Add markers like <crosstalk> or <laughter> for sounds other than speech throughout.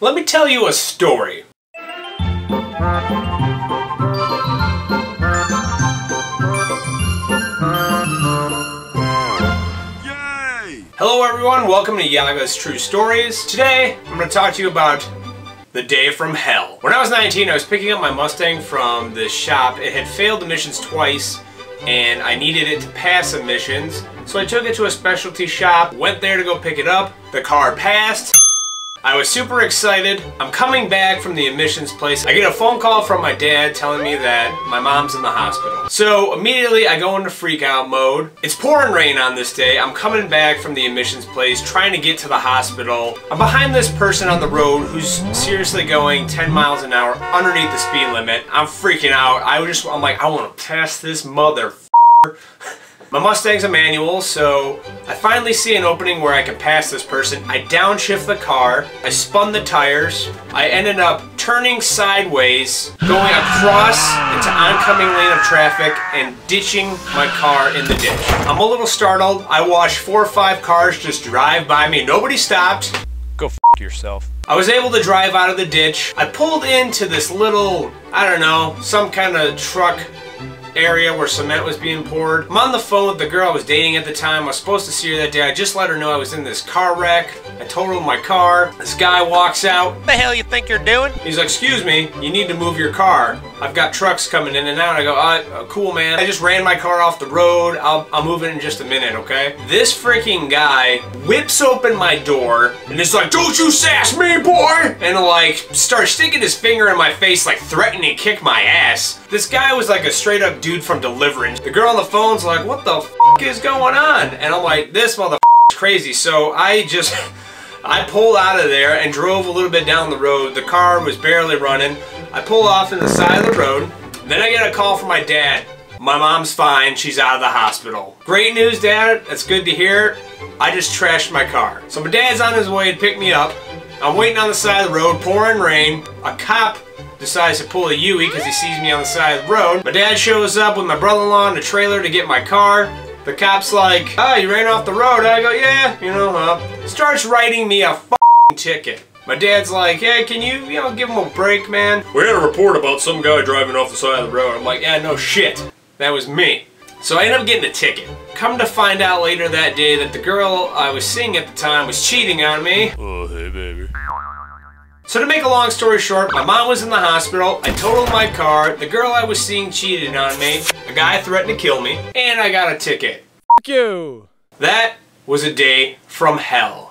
Let me tell you a story. Yay! Hello everyone, welcome to Yaga's True Stories. Today, I'm going to talk to you about the day from hell. When I was 19, I was picking up my Mustang from the shop. It had failed emissions twice, and I needed it to pass emissions. So I took it to a specialty shop, went there to go pick it up. The car passed. I was super excited. I'm coming back from the emissions place. I get a phone call from my dad telling me that my mom's in the hospital. So immediately I go into freak out mode. It's pouring rain on this day. I'm coming back from the emissions place trying to get to the hospital. I'm behind this person on the road who's seriously going 10 miles an hour underneath the speed limit. I'm freaking out. I just, I'm like, I want to pass this mother <laughs> My Mustang's a manual, so I finally see an opening where I can pass this person. I downshift the car, I spun the tires, I ended up turning sideways, going across into oncoming lane of traffic, and ditching my car in the ditch. I'm a little startled. I watched four or five cars just drive by me. Nobody stopped. Go f yourself. I was able to drive out of the ditch. I pulled into this little, I don't know, some kind of truck area where cement was being poured. I'm on the phone with the girl I was dating at the time. I was supposed to see her that day. I just let her know I was in this car wreck. I totaled my car. This guy walks out. What the hell you think you're doing? He's like, excuse me, you need to move your car. I've got trucks coming in and out. I go, uh, cool, man. I just ran my car off the road. I'll, I'll move it in just a minute, okay? This freaking guy whips open my door and is like, don't you sass me, boy! And like, starts sticking his finger in my face, like threatening to kick my ass. This guy was like a straight up dude from Deliverance. The girl on the phone's like, what the is going on? And I'm like, this mother <laughs> is crazy. So I just... <laughs> I pulled out of there and drove a little bit down the road. The car was barely running. I pull off in the side of the road. Then I get a call from my dad. My mom's fine. She's out of the hospital. Great news, Dad. That's good to hear. I just trashed my car. So my dad's on his way to pick me up. I'm waiting on the side of the road, pouring rain. A cop decides to pull a U-ey because he sees me on the side of the road. My dad shows up with my brother-in-law in a trailer to get my car. The cop's like, oh, you ran off the road. I go, yeah, you know, uh, starts writing me a ticket. My dad's like, hey, can you, you know, give him a break, man? We had a report about some guy driving off the side of the road. I'm like, yeah, no shit. That was me. So I ended up getting a ticket. Come to find out later that day that the girl I was seeing at the time was cheating on me. Oh, hey, baby. So to make a long story short, my mom was in the hospital, I totaled my car, the girl I was seeing cheated on me, a guy threatened to kill me, and I got a ticket. Fuck you. That was a day from hell.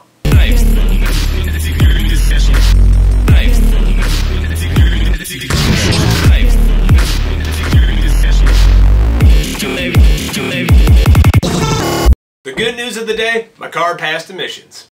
Good news of the day, my car passed emissions.